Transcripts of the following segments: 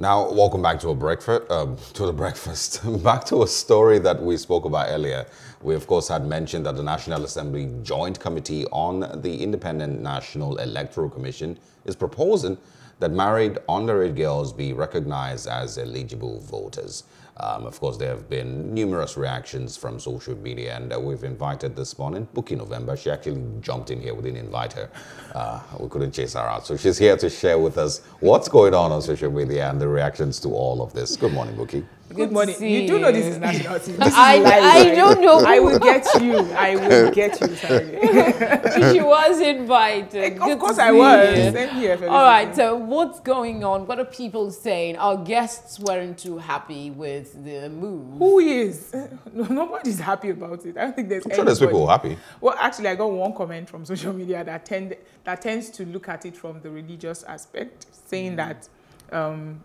Now, welcome back to a breakfast. Um, to the breakfast. back to a story that we spoke about earlier. We, of course, had mentioned that the National Assembly Joint Committee on the Independent National Electoral Commission is proposing that married underage girls be recognized as eligible voters. Um, of course, there have been numerous reactions from social media, and uh, we've invited this morning, Bukky November. She actually jumped in here. We didn't invite her. Uh, we couldn't chase her out. So she's here to share with us what's going on on social media and the reactions to all of this. Good morning, Bookie. Good morning. You do know this is national TV. This is I, live, I don't know. I will get you. I will get you. Sorry. she was invited. of Good course I see was. you. Here. All right, so what's going on? What are people saying? Our guests weren't too happy with the move. Who is? No, nobody's happy about it. I don't think there's. I'm sure there's people who are happy. Well, actually, I got one comment from social media that tend that tends to look at it from the religious aspect, saying that um,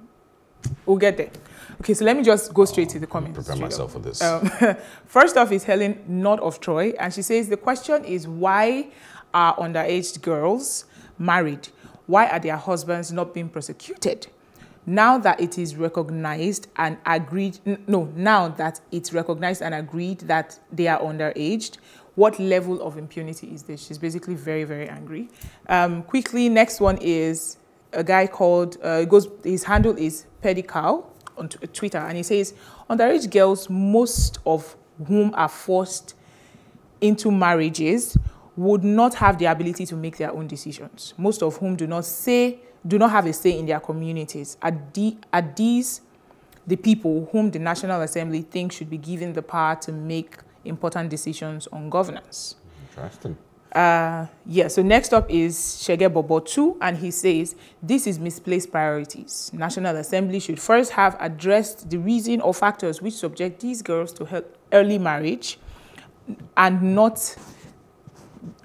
we'll get there. Okay, so let me just go straight to the comments. Prepare myself up. for this. Um, first off is Helen Not of Troy, and she says the question is why are underage girls married? Why are their husbands not being prosecuted? Now that it is recognized and agreed, no, now that it's recognized and agreed that they are underaged, what level of impunity is this? She's basically very, very angry. Um, quickly, next one is a guy called, uh, goes, his handle is Pedical on t- Twitter, and he says, underage girls, most of whom are forced into marriages, would not have the ability to make their own decisions. Most of whom do not say, do not have a say in their communities. Are, the, are these the people whom the National Assembly thinks should be given the power to make important decisions on governance? Interesting. Uh, yeah, so next up is Shege Bobo 2, and he says, This is misplaced priorities. National Assembly should first have addressed the reason or factors which subject these girls to early marriage and not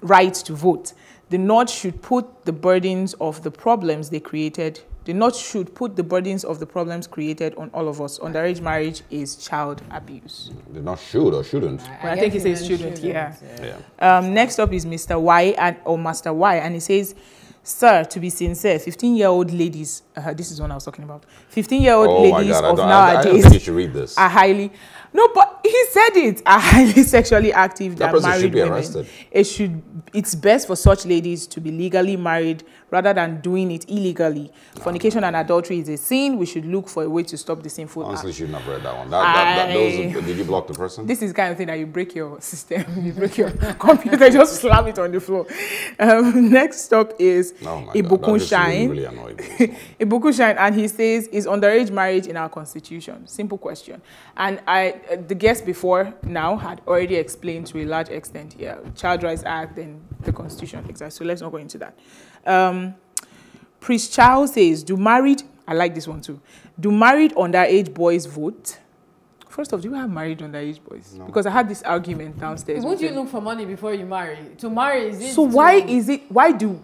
right to vote. The North should put the burdens of the problems they created, the North should put the burdens of the problems created on all of us. Underage marriage is child abuse. They not should or shouldn't. Well, I think he says shouldn't, yeah. Yeah. Um, next up is Mr. Y and or Master Y, and he says, "Sir, to be sincere, 15-year-old ladies, uh, this is what I was talking about. 15-year-old Oh my ladies God! I of don't, I, I don't think you should read this. are highly no, but he said it are highly sexually active That person married should be women. arrested. It should. It's best for such ladies to be legally married rather than doing it illegally. Fornication and adultery is a sin. We should look for a way to stop the sinful act. Honestly, shouldn't have read that one. That, that, that, those did you block the person? This is the kind of thing that you break your system, you break your computer, just slam it on the floor. Um, next up is oh Ibukun that really, Shine. really annoyed me. Ibuku Shine, and he says, "Is underage marriage in our constitution?" Simple question. And I, uh, the guest before now had already explained to a large extent, yeah, Child Rights Act and the Constitution, exactly. So let's not go into that. Um, Priest Charles says, "Do married? I like this one too. Do married underage boys vote?" First off, do you have married underage boys? Because I had this argument downstairs. Would with you them. look for money before you marry? To marry is it? So to- why is it? Why do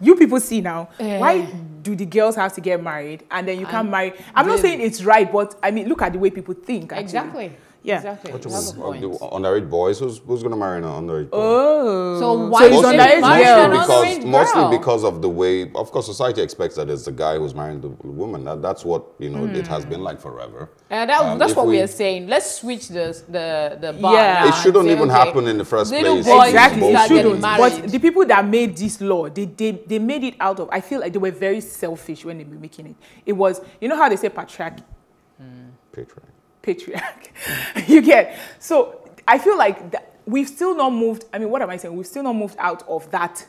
you people see now? Eh. Why do the girls have to get married and then you can't marry? I'm not saying it's right, but I mean, look at the way people think. Actually. exactly? Yeah. Exactly. What You you have a mean? point. Uh, the underage boys? Who's, who's going to marry an underage boy? Oh. So why so is it's it underage girl? and because underage mostly girl? because of the way, of course, society expects that it's the guy who's marrying the woman. That, that's what you know. It has been like forever. Uh, that, Um, that's what we, we- are saying. Let's switch the the the bar. Yeah. It shouldn't say, even okay, happen in the first little place. boys Exactly, it shouldn't. married. But the people that made this law, they, they they made it out of. I feel like they were very selfish when they were making it. It was, you know how they say patriarchy. Patriarch. Patriarch. you get so I feel like that we've still not moved. I mean, what am I saying? We've still not moved out of that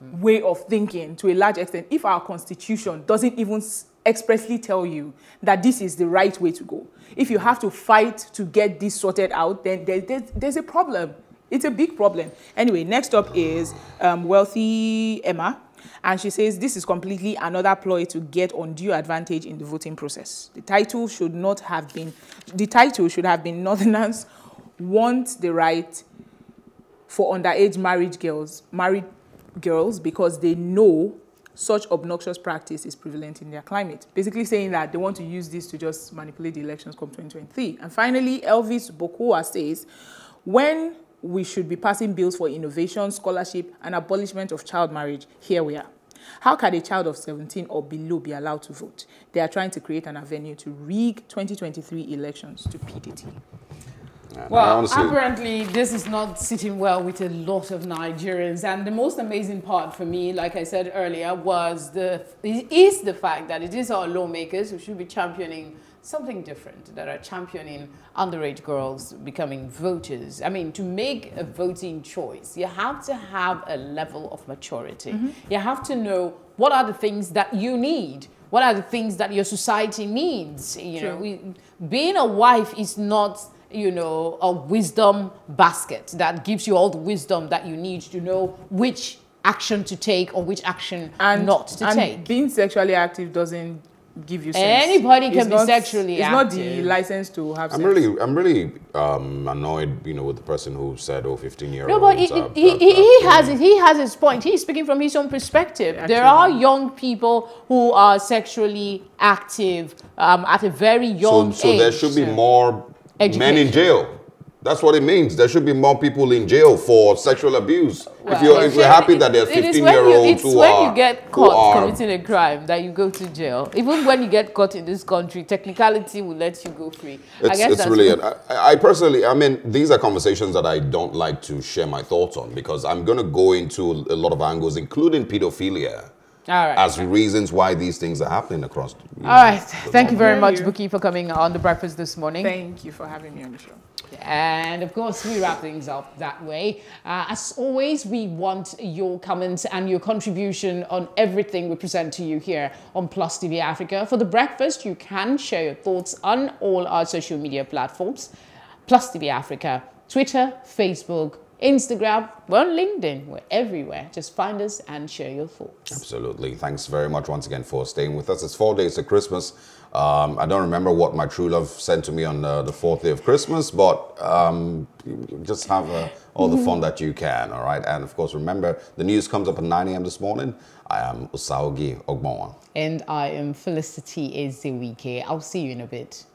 way of thinking to a large extent. If our constitution doesn't even expressly tell you that this is the right way to go, if you have to fight to get this sorted out, then there, there's, there's a problem. It's a big problem. Anyway, next up is um, wealthy Emma. And she says this is completely another ploy to get undue advantage in the voting process. The title should not have been, the title should have been Northerners want the right for underage marriage girls, married girls, because they know such obnoxious practice is prevalent in their climate. Basically saying that they want to use this to just manipulate the elections come 2023. And finally, Elvis Bokoa says, when we should be passing bills for innovation, scholarship, and abolishment of child marriage, here we are. How can a child of 17 or below be allowed to vote? They are trying to create an avenue to rig 2023 elections to PDT. Yeah, Well, honestly- apparently, this is not sitting well with a lot of Nigerians. And the most amazing part for me, like I said earlier, was the is the fact that it is our lawmakers who should be championing something different, that are championing underage girls becoming voters. I mean, to make a voting choice, you have to have a level of maturity. Mm-hmm. You have to know what are the things that you need. What are the things that your society needs? You know, we, being a wife is not you know, a wisdom basket that gives you all the wisdom that you need to know which action to take or which action and, not to and take. being sexually active doesn't give you sense. Anybody can It's be not- sexually It's not the license to have I'm sex. really, I'm really um, annoyed, you know, with the person who said, "Oh, 15 year No, olds." but he, are- he, are- he, he has it. He has his point. He's speaking from his own perspective. There are young people who are sexually active um, at a very young so age. So there should be more men in jail. That's what it means. There should be more people in jail for sexual abuse. if you're, if you're happy that there's it is 15 when year you- olds It's who when are you get caught committing a crime that you go to jail. Even when you get caught in this country, technicality will let you go free. I It's, guess it's that's really, I, I personally, I mean, these are conversations that I don't like to share my thoughts on because I'm going to go into a lot of angles, including pedophilia, right. as reasons why these things are happening across. you know, All right. the Thank you very much, you. Bukky, for coming on the breakfast this morning. Thank you for having me on the show. And of course, we wrap things up that way. Uh, as always, we want your comments and your contribution on everything we present to you here on Plus TV Africa. For the breakfast, you can share your thoughts on all our social media platforms Plus TV Africa, Twitter, Facebook, Instagram, we're on LinkedIn, we're everywhere. Just find us and share your thoughts. Absolutely. Thanks very much once again for staying with us. It's four days to Christmas. Um, I don't remember what my true love sent to me on uh, the fourth day of Christmas, but um, just have uh, all the fun that you can, all right? And of course, remember, the news comes up at 9 a.m. this morning. I am Usaogi Ogbonwa. And I am Felicity Ezewike. I'll see you in a bit.